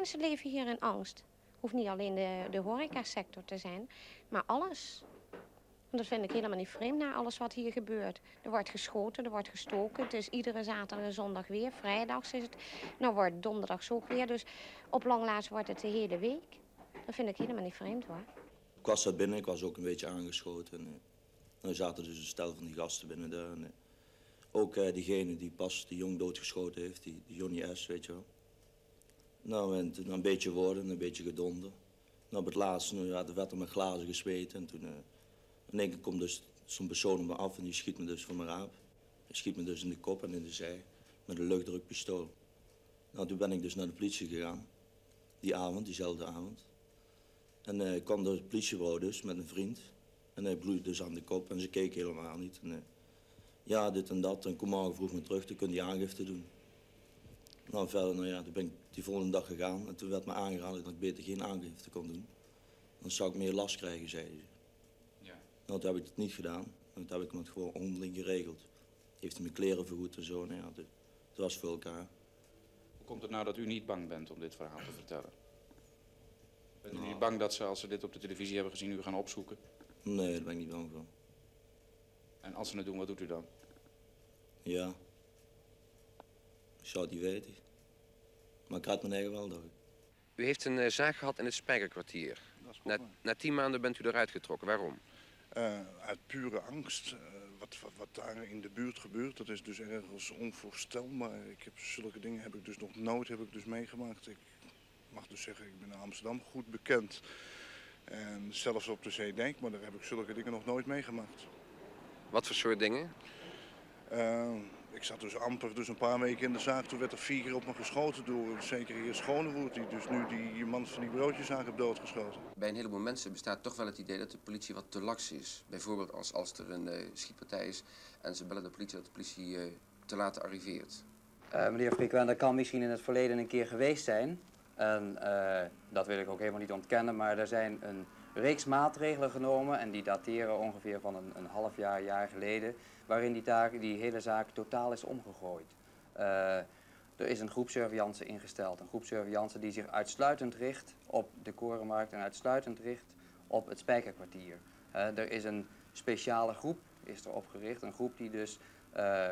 mensen leven hier in angst. Hoeft niet alleen de, de horecasector te zijn, maar alles. Dat vind ik helemaal niet vreemd na alles wat hier gebeurt. Er wordt geschoten, er wordt gestoken. Het is iedere zaterdag en zondag weer. Vrijdags is het. Nou wordt donderdags ook weer. Dus op langlaars wordt het de hele week. Dat vind ik helemaal niet vreemd hoor. Ik was daar binnen, ik was ook een beetje aangeschoten. En, er zaten dus een stel van die gasten binnen daar. En, ook eh, diegene die pas de jong doodgeschoten heeft, die, die Johnny S, weet je wel. Nou, en toen een beetje woorden, een beetje gedonder. Nou, op het laatste, nou, ja, er werd er met glazen gesmeten. En toen, uh, in één keer komt dus zo'n persoon op me af en die schiet me dus van mijn raap. Hij schiet me dus in de kop en in de zij met een luchtdrukpistool. Nou, toen ben ik dus naar de politie gegaan. Die avond, diezelfde avond. En uh, kwam door het politiebureau dus met een vriend. En hij bloedde dus aan de kop en ze keken helemaal niet. En, uh, ja, dit en dat. En Koeman vroeg me terug, toen kun je aangifte doen. Nou, verder, nou ja, toen ben ik die volgende dag gegaan. En toen werd me aangeraden dat ik beter geen aangifte kon doen. Dan zou ik meer last krijgen, zeiden ze. Ja. Nou, toen heb ik het niet gedaan. En toen heb ik het gewoon onderling geregeld. Heeft hij mijn kleren vergoed en zo. Nou ja, het, was voor elkaar. Hoe komt het nou dat u niet bang bent om dit verhaal te vertellen? Bent u nou. niet bang dat ze, als ze dit op de televisie hebben gezien, u gaan opzoeken? Nee, daar ben ik niet bang voor. En als ze het doen, wat doet u dan? Ja. Ik zou het niet weten. Maar ik raad mijn eigen wel, ik. U heeft een uh, zaak gehad in het Spijkerkwartier. Na, na, tien maanden bent u eruit getrokken. Waarom? Uh, uit pure angst. Uh, wat, wat, wat, daar in de buurt gebeurt, dat is dus ergens onvoorstelbaar. Ik heb, zulke dingen heb ik dus nog nooit heb ik dus meegemaakt. Ik mag dus zeggen, ik ben in Amsterdam goed bekend. En zelfs op de Zeedijk, maar daar heb ik zulke dingen nog nooit meegemaakt. Wat voor soort dingen? Ik zat dus amper dus een paar weken in de zaak. Toen werd er vier keer op me geschoten door zeker hier Schonewoerd... die dus nu die man van die broodjeszaak heeft doodgeschoten. Bij een heleboel mensen bestaat toch wel het idee dat de politie wat te laks is. Bijvoorbeeld als, als er een uh, schietpartij is en ze bellen de politie dat de politie uh, te laat arriveert. Uh, meneer Frequent, dat kan misschien in het verleden een keer geweest zijn. En dat wil ik ook helemaal niet ontkennen, maar er zijn een reeks maatregelen genomen en die dateren ongeveer van een, een half jaar, jaar geleden, waarin die, taak, die hele zaak totaal is omgegooid. Uh, er is een groep ingesteld, een groep die zich uitsluitend richt op de Korenmarkt en uitsluitend richt op het Spijkerkwartier. Uh, er is een speciale groep, is er opgericht, een groep die dus uh,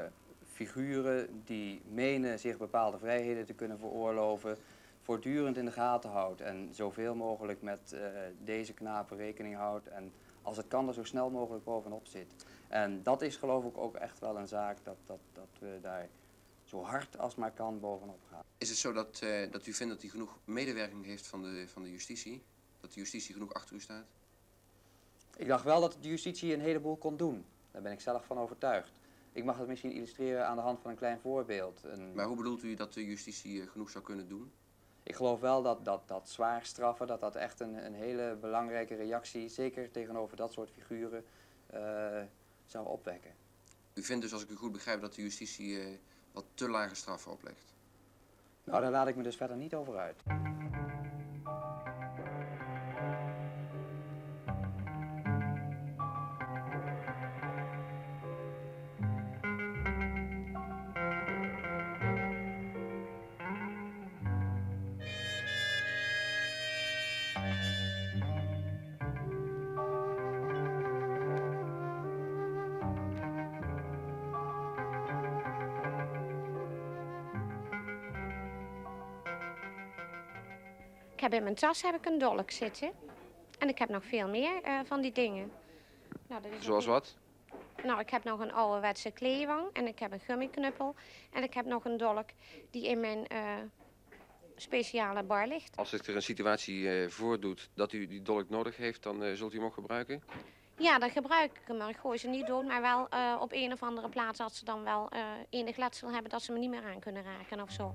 figuren die menen zich bepaalde vrijheden te kunnen veroorloven, voortdurend in de gaten houdt en zoveel mogelijk met deze knapen rekening houdt en als het kan er zo snel mogelijk bovenop zit. En dat is geloof ik ook echt wel een zaak dat, dat, dat we daar zo hard als maar kan bovenop gaan. Is het zo dat, uh, dat u vindt dat hij genoeg medewerking heeft van de, van de justitie? Dat de justitie genoeg achter u staat? Ik dacht wel dat de justitie een heleboel kon doen. Daar ben ik zelf van overtuigd. Ik mag het misschien illustreren aan de hand van een klein voorbeeld. Een... Maar hoe bedoelt u dat de justitie eh, genoeg zou kunnen doen? Ik geloof wel dat, dat, dat zwaar straffen, dat dat echt een, een hele belangrijke reactie, zeker tegenover dat soort figuren, uh, zou opwekken. U vindt dus, als ik u goed begrijp, dat de justitie uh, wat te lage straffen oplegt? Nou, daar laat ik me dus verder niet over uit. Ik heb in mijn tas heb ik een dolk zitten. En ik heb nog veel meer uh, van die dingen. Nou, dat is Zoals een... wat? Nou, ik heb nog een ouderwetse kleewang en ik heb een gummiknuppel. En ik heb nog een dolk die in mijn uh, speciale bar ligt. Als er een situatie uh, voordoet dat u die dolk nodig heeft, dan zult u hem ook gebruiken? Ja, dan gebruik ik hem, maar ik gooi ze niet dood. Maar wel op een of andere plaats als ze dan wel enig letsel hebben dat ze me niet meer aan kunnen raken of zo.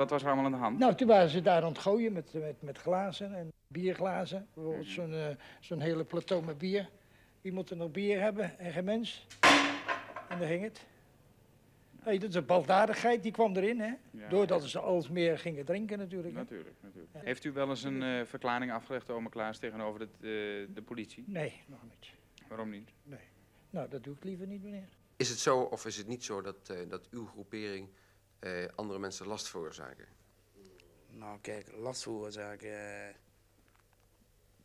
Wat was er allemaal aan de hand? Nou, toen waren ze daar aan het gooien met, met, met glazen en bierglazen. Bijvoorbeeld mhm. zo'n uh, zo'n hele plateau met bier. Wie moet er nog bier hebben en geen mens? En daar ging het. Hey, dat is een baldadigheid, die kwam erin, hè? Ja. Doordat ze alles meer gingen drinken natuurlijk. Hè? Natuurlijk, natuurlijk. Heeft u wel eens een eh, verklaring afgelegd, oma Klaas, tegenover het, eh, de politie? Nee, nog niet. Waarom niet? Nee. Nou, dat doe ik liever niet, meneer. Is het zo of is het niet zo dat, eh, dat uw groepering eh, andere mensen last veroorzaken? Nou, kijk, last veroorzaken. eh,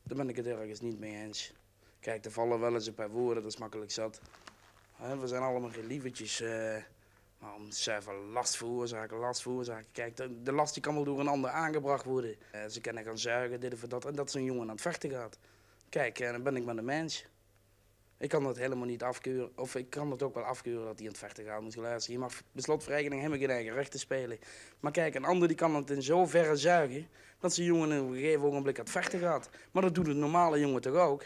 daar ben ik het ergens niet mee eens. Kijk, er vallen wel eens een paar woorden, dat is makkelijk zat. We zijn allemaal geen lievertjes. eh, maar om zeggen, last veroorzaken, last veroorzaken. Kijk, de, last die kan wel door een ander aangebracht worden. Eh, ze kunnen gaan zuigen, dit of dat. En dat zo'n jongen aan het vechten gaat. Kijk, en dan ben ik met een mens. Ik kan dat helemaal niet afkeuren. Of ik kan het ook wel afkeuren dat hij aan het vechten gaat. Moet je luisteren. Je mag beslotverrekening hebben geen eigen recht te spelen. Maar kijk, een ander die kan het in zoverre zuigen. dat zijn jongen in een gegeven ogenblik aan het vechten gaat. Maar dat doet een normale jongen toch ook?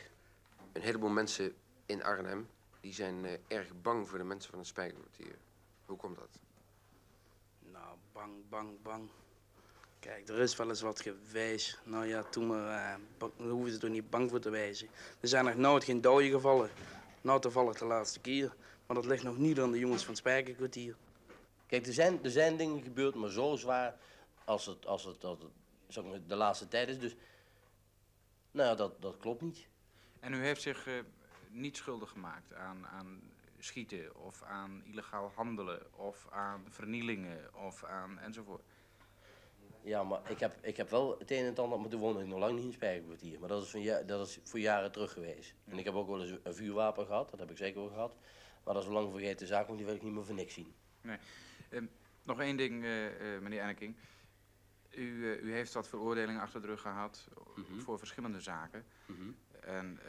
Een heleboel mensen in Arnhem die zijn eh, erg bang voor de mensen van het Spijkerkwartier. Hoe komt dat? Nou, bang, bang, bang. Kijk, er is wel eens wat geweest. Nou ja, toen maar, eh, bang- daar hoeven ze er niet bang voor te wezen. Er zijn nog nooit geen doden gevallen. Nou, toevallig de laatste keer. Maar dat ligt nog niet aan de jongens van het Spijkerkwartier. Kijk, er zijn, er zijn dingen gebeurd, maar zo zwaar als het, als het, als het zeg maar, de laatste tijd is. Dus, nou ja, dat, dat klopt niet. En u heeft zich eh, niet schuldig gemaakt aan, aan schieten of aan illegaal handelen of aan vernielingen of aan enzovoort. Ja, maar ik heb, ik heb wel het een en het ander, maar toen woonde ik nog lang niet in Spijkerkwartier. Maar dat is, van ja, dat is voor jaren terug geweest. En ik heb ook wel eens een vuurwapen gehad, dat heb ik zeker wel gehad. Maar dat is een lang vergeten zaak, want die wil ik niet meer voor niks zien. Ehm, nog één ding, eh, eh, meneer Enneking. U, eh, u heeft wat veroordelingen achter de rug gehad Mhm. voor verschillende zaken. Mhm. En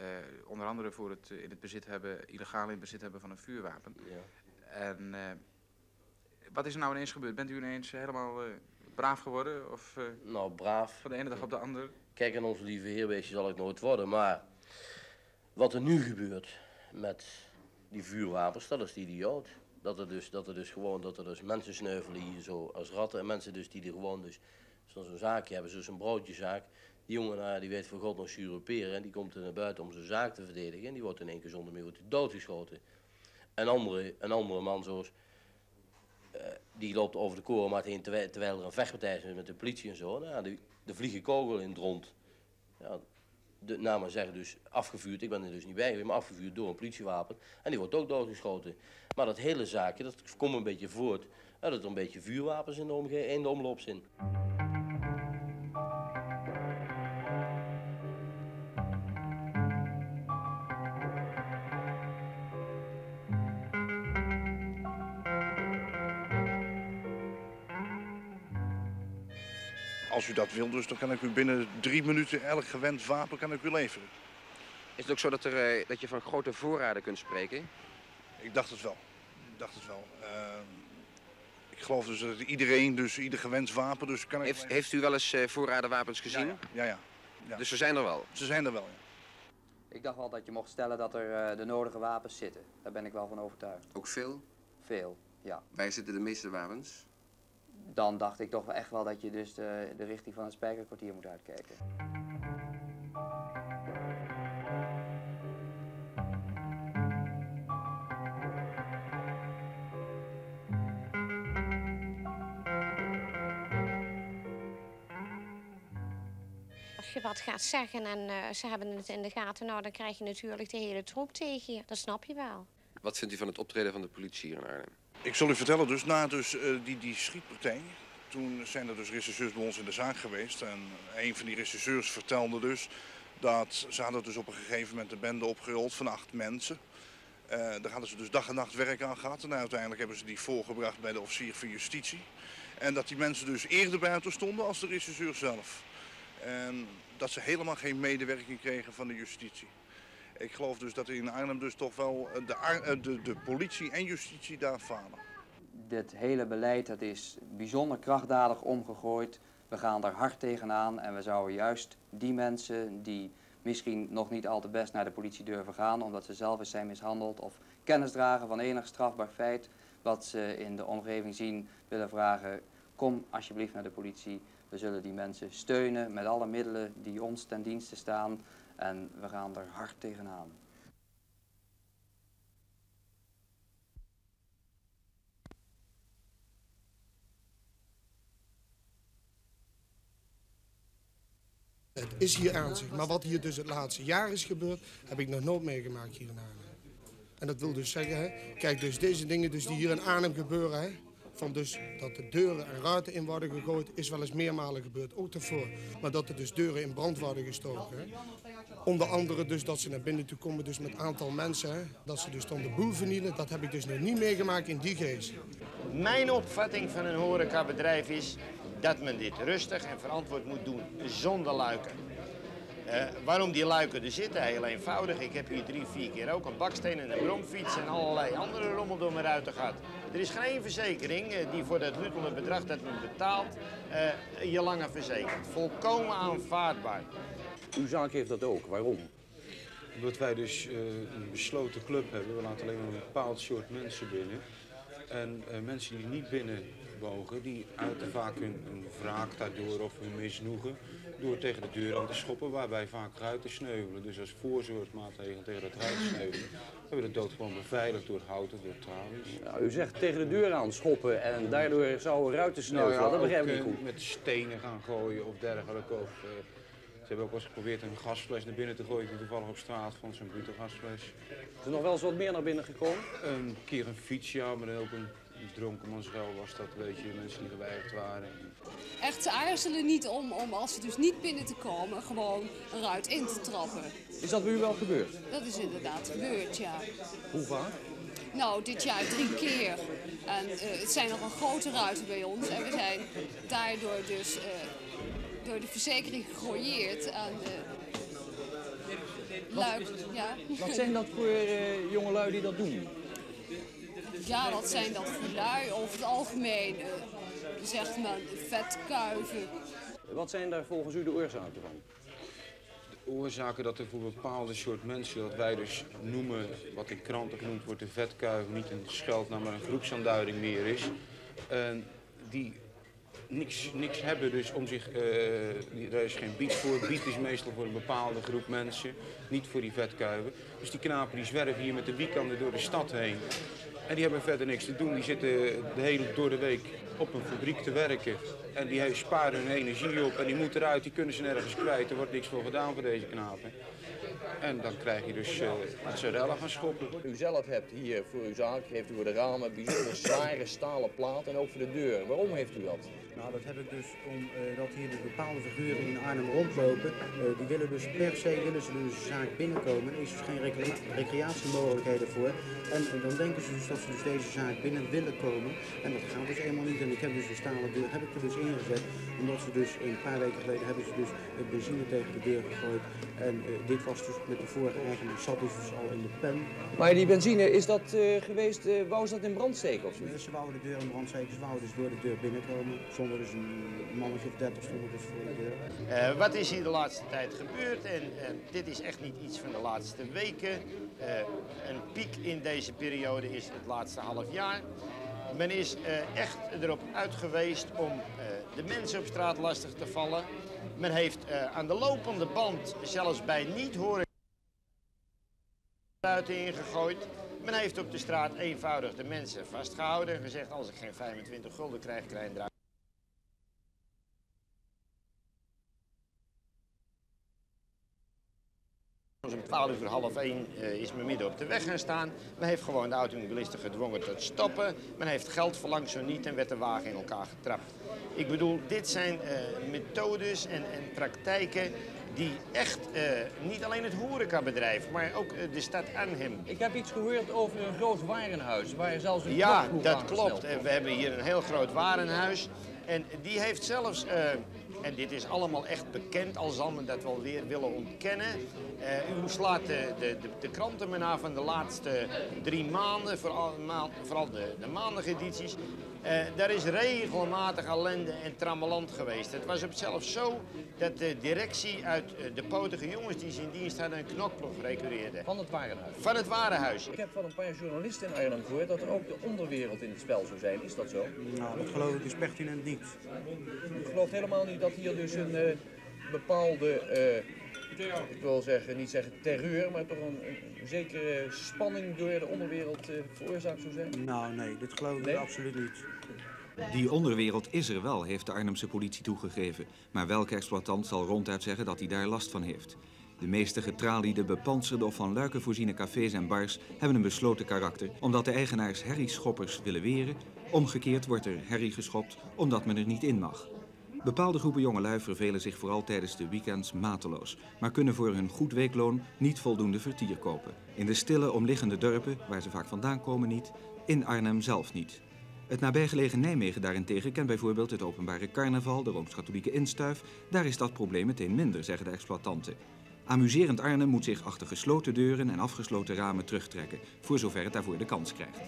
onder andere voor het in het bezit hebben, illegaal in het bezit hebben van een vuurwapen. Ja. En wat is er nou ineens gebeurd? Bent u ineens helemaal braaf geworden? Of eh, Nou, braaf. van de ene dag op de andere? Kijk, aan onze lieve heerbeestje zal ik nooit worden, maar wat er nu gebeurt met die vuurwapens, dat is idioot. Dat er dus, dat er dus gewoon, dat er dus mensen sneuvelen hier zo als ratten en mensen dus die er gewoon dus zo'n zo'n zaakje hebben, zoals een broodjezaak. Die jongen nou, die weet voor god nog suruperen en die komt er naar buiten om zijn zaak te verdedigen en die wordt in één keer zonder meer doodgeschoten. Een andere, een andere man zoals, eh, die loopt over de korenmaat heen terwijl, er een vechtpartij is met de politie en zo. Nou, die, de vliegen kogel in het rond. Ja, de namen zeggen dus afgevuurd, ik ben er dus niet bij maar afgevuurd door een politiewapen. En die wordt ook doodgeschoten. Maar dat hele zaakje, dat komt een beetje voort dat er een beetje vuurwapens in de, omge in de omloop zijn. Als u dat wil, dus dan kan ik u binnen drie minuten elk gewend wapen kan ik u leveren. Is het ook zo dat, er, eh, dat je van grote voorraden kunt spreken? Ik dacht het wel. Ik dacht het wel. Ehm, ik geloof dus dat iedereen, dus ieder gewenst wapen, dus kan ik Heeft, heeft u wel eens eh, voorraden wapens gezien? Ja, ja. ja, ja. Dus ze zijn er wel. Ze zijn er wel, ja. Ik dacht wel dat je mocht stellen dat er eh, de nodige wapens zitten. Daar ben ik wel van overtuigd. Ook veel. Veel, ja. Waar zitten de meeste wapens? Dan dacht ik toch wel echt wel dat je dus de, de richting van het spijkerkwartier moet uitkijken. Als je wat gaat zeggen en eh, ze hebben het in de gaten, nou, dan krijg je natuurlijk de hele troep tegen je. Dat snap je wel. Wat vindt u van het optreden van de politie hier in Arnhem? Ik zal u vertellen, dus na dus, eh, die, die schietpartij, toen zijn er dus regisseurs bij ons in de zaak geweest. En een van die regisseurs vertelde dus dat ze hadden dus op een gegeven moment een bende opgerold van acht mensen. Eh, daar hadden ze dus dag en nacht werk aan gehad. En uiteindelijk hebben ze die voorgebracht bij de officier van justitie. En dat die mensen dus eerder buiten stonden als de regisseur zelf. En dat ze helemaal geen medewerking kregen van de justitie. Ik geloof dus dat in Arnhem dus toch wel eh, de, eh, de, de politie en justitie daar falen. Dit hele beleid dat is bijzonder krachtdadig omgegooid. We gaan er hard tegenaan en we zouden juist die mensen die misschien nog niet al te best naar de politie durven gaan omdat ze zelf eens zijn mishandeld of kennis dragen van enig strafbaar feit wat ze in de omgeving zien willen vragen. Kom alsjeblieft naar de politie. We zullen die mensen steunen met alle middelen die ons ten dienste staan en we gaan er hard tegenaan. Het is hier ernstig, maar wat hier dus het laatste jaar is gebeurd, heb ik nog nooit meegemaakt hier in Arnhem. En dat wil dus zeggen, hè, kijk, dus deze dingen dus die hier in Arnhem gebeuren, hè, dus dat de deuren en ruiten in worden gegooid, is wel eens meermalen gebeurd, ook daarvoor. Maar dat er dus deuren in brand worden gestoken. Onder andere dus dat ze naar binnen toe komen dus met een aantal mensen, dat ze dus dan de boel vernielen. Dat heb ik dus nog niet meegemaakt in die geest. Mijn opvatting van een horecabedrijf is dat men dit rustig en verantwoord moet doen, zonder luiken. Eh, waarom die luiken er zitten? Heel eenvoudig. Ik heb hier drie, vier keer ook een baksteen en een bromfiets en allerlei andere rommel door mijn ruiten gehad. Er is geen verzekering eh, die voor dat luttele bedrag dat men betaalt eh, je langer verzekert. Volkomen aanvaardbaar. Uw zaak heeft dat ook. Waarom? Omdat wij dus eh, een besloten club hebben. We laten alleen maar een bepaald soort mensen binnen. En eh, mensen die niet binnen mogen, die uiten vaak hun, hun wraak daardoor of hun misnoegen. Door tegen de deur aan te schoppen, waarbij vaak ruiten sneuvelen. Dus als voorzorgsmaatregel tegen het ruiten sneuvelen, hebben we de dood gewoon beveiligd door hout of door tralies. Nou, u zegt tegen de deur aan schoppen en daardoor zou ruiten sneuvelen. Nou ja, dat begrijp ik niet eh, goed. Met stenen gaan gooien of dergelijke. Of, eh, hebben ook wel eens geprobeerd een gasfles naar binnen te gooien die toevallig op straat vond, zo'n butelgasfles. Is er nog wel eens wat meer naar binnen gekomen? Een keer een fiets, ja, maar ook een dronkenmansruil was dat, weet je, mensen die geweigerd waren. Echt, ze aarzelen niet om, om, als ze dus niet binnen te komen, gewoon een ruit in te trappen. Is dat bij u wel gebeurd? Dat is inderdaad gebeurd, ja. Hoe vaak? Nou, dit jaar drie keer. En eh, het zijn nogal grote ruiten bij ons. En we zijn daardoor dus eh, door de verzekering gegooieerd. En, eh, luik, ja. Wat zijn dat voor eh, jongelui die dat doen? Ja, wat zijn dat voor lui? Over het algemeen eh, zegt men vetkuiven. Wat zijn daar volgens u de oorzaken van? De oorzaken dat er voor bepaalde soort mensen, dat wij dus noemen, wat in kranten genoemd wordt, de vetkuif, niet een scheldnaam, maar een groepsaanduiding meer is. En die niks, niks hebben dus om zich, eh, die- daar is geen bied voor. Bied is meestal voor een bepaalde groep mensen, niet voor die vetkuiven. Dus die knapen die zwerven hier met de wiekanden door de stad heen. En die hebben verder niks te doen. Die zitten de hele door de week op een fabriek te werken. En die sparen hun energie op en die moeten eruit, die kunnen ze nergens kwijt. Er wordt niks voor gedaan voor deze knapen. En dan krijg je dus eh, dat ze rellen gaan schoppen. U zelf hebt hier voor uw zaak, heeft u voor de ramen bijzonder zware stalen platen en ook voor de deur. Waarom heeft u dat? Nou, dat heb ik dus omdat hier dus bepaalde figuren in Arnhem rondlopen. Eh, die willen dus per se willen ze dus de zaak binnenkomen. Er is dus geen recre- recreatiemogelijkheden voor. En eh, dan denken ze dus dat ze dus deze zaak binnen willen komen. En dat gaat dus eenmaal niet. En ik heb dus de stalen deur heb ik er dus ingezet. Omdat ze dus een paar weken geleden hebben ze dus benzine tegen de deur gegooid. En eh, dit was dus met de vorige eigenaar zat dus, dus al in de pen. Maar die benzine, is dat eh, geweest, eh, wou ze dat in brand steken of zo? Nee, Ze wouden de deur in brand steken, ze wouden dus door de deur binnenkomen. Zonder dus een mannetje of dertig stonden dus voor de deur. Eh, wat is hier de laatste tijd gebeurd? En, en dit is echt niet iets van de laatste weken. Eh, een piek in deze periode is het laatste half jaar. Men is eh, echt erop uit geweest om de mensen op straat lastig te vallen. Men heeft eh, aan de lopende band, zelfs bij niet horen buiten ingegooid. Men heeft op de straat eenvoudig de mensen vastgehouden en gezegd: als ik geen 25 gulden krijg, krijg ik draai. Om 12 uur half 1 is men midden op de weg gaan staan. Men heeft gewoon de automobilisten gedwongen tot stoppen. Men heeft geld verlangd, zo niet, en werd de wagen in elkaar getrapt. Ik bedoel, dit zijn eh, methodes en, en praktijken die echt eh, niet alleen het horecabedrijf, maar ook eh, de stad Arnhem. Ik heb iets gehoord over een groot warenhuis, waar zelfs een Ja, dat klopt. En we hebben hier een heel groot warenhuis. En die heeft zelfs, eh, en dit is allemaal echt bekend, al zal men dat wel weer willen ontkennen. Eh, u slaat de, de, de, de kranten maar na van de laatste drie maanden, vooral, vooral de, de maandagedities. Eh, daar is regelmatig ellende en trammeland geweest. Het was op zelfs zo dat de directie uit eh, de potige jongens die ze in dienst hadden een knokploeg recureerde. Van het warenhuis? Van het warenhuis. Ik heb van een paar journalisten in Arnhem gehoord dat er ook de onderwereld in het spel zou zijn. Is dat zo? Nou, dat geloof ik dus pertinent niet. Ik geloof helemaal niet dat hier dus een eh, bepaalde, eh, ik wil zeggen, niet zeggen terreur, maar toch een, een zekere spanning door de onderwereld eh, veroorzaakt zou zijn. Nou, nee, dit geloof ik Nee? absoluut niet. Die onderwereld is er wel, heeft de Arnhemse politie toegegeven. Maar welke exploitant zal ronduit zeggen dat hij daar last van heeft? De meeste getraliede, bepanserde of van luiken voorziene cafés en bars hebben een besloten karakter, omdat de eigenaars herrieschoppers willen weren. Omgekeerd wordt er herrie geschopt omdat men er niet in mag. Bepaalde groepen jongelui vervelen zich vooral tijdens de weekends mateloos, maar kunnen voor hun goed weekloon niet voldoende vertier kopen. In de stille omliggende dorpen, waar ze vaak vandaan komen niet, in Arnhem zelf niet. Het nabijgelegen Nijmegen daarentegen kent bijvoorbeeld het openbare carnaval, de Rooms-Katholieke instuif. Daar is dat probleem meteen minder, zeggen de exploitanten. Amuserend Arnhem moet zich achter gesloten deuren en afgesloten ramen terugtrekken, voor zover het daarvoor de kans krijgt.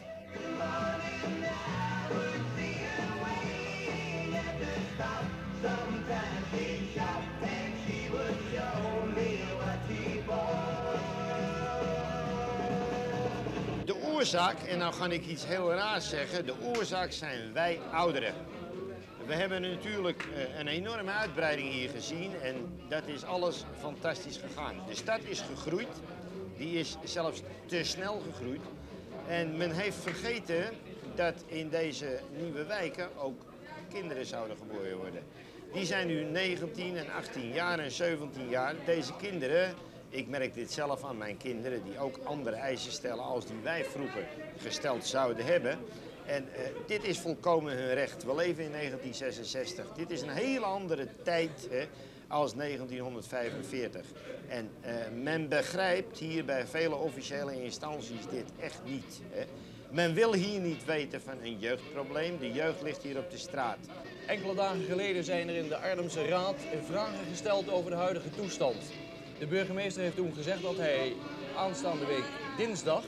Oorzaak, en nou ga ik iets heel raars zeggen, de oorzaak zijn wij ouderen. We hebben natuurlijk eh, een enorme uitbreiding hier gezien en dat is alles fantastisch gegaan. De stad is gegroeid, die is zelfs te snel gegroeid. En men heeft vergeten dat in deze nieuwe wijken ook kinderen zouden geboren worden. Die zijn nu 19 en 18 jaar en 17 jaar. Deze kinderen, ik merk dit zelf aan mijn kinderen, die ook andere eisen stellen als die wij vroeger gesteld zouden hebben. En eh, dit is volkomen hun recht. We leven in 1966. Dit is een hele andere tijd hè, als 1945. En eh, men begrijpt hier bij vele officiële instanties dit echt niet. Hè. Men wil hier niet weten van een jeugdprobleem. De jeugd ligt hier op de straat. Enkele dagen geleden zijn er in de Arnhemse Raad vragen gesteld over de huidige toestand. De burgemeester heeft toen gezegd dat hij aanstaande week dinsdag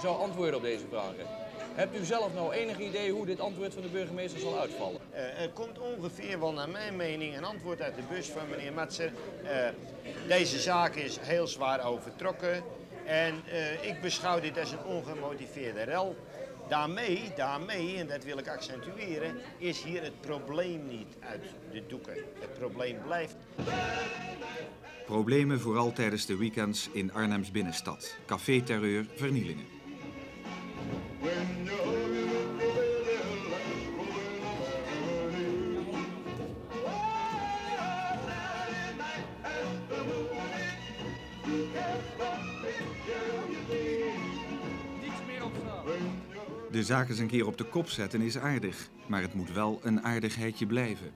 zou antwoorden op deze vragen. Hebt u zelf nou enig idee hoe dit antwoord van de burgemeester zal uitvallen? Uh, er komt ongeveer wel naar mijn mening een antwoord uit de bus van meneer Matsen. Uh, deze zaak is heel zwaar overtrokken en uh, ik beschouw dit als een ongemotiveerde rel. Daarmee, daarmee, en dat wil ik accentueren, is hier het probleem niet uit de doeken. Het probleem blijft. Problemen vooral tijdens de weekends in Arnhems binnenstad. Café-terreur, vernielingen. De zaak eens een keer op de kop zetten is aardig, maar het moet wel een aardigheidje blijven.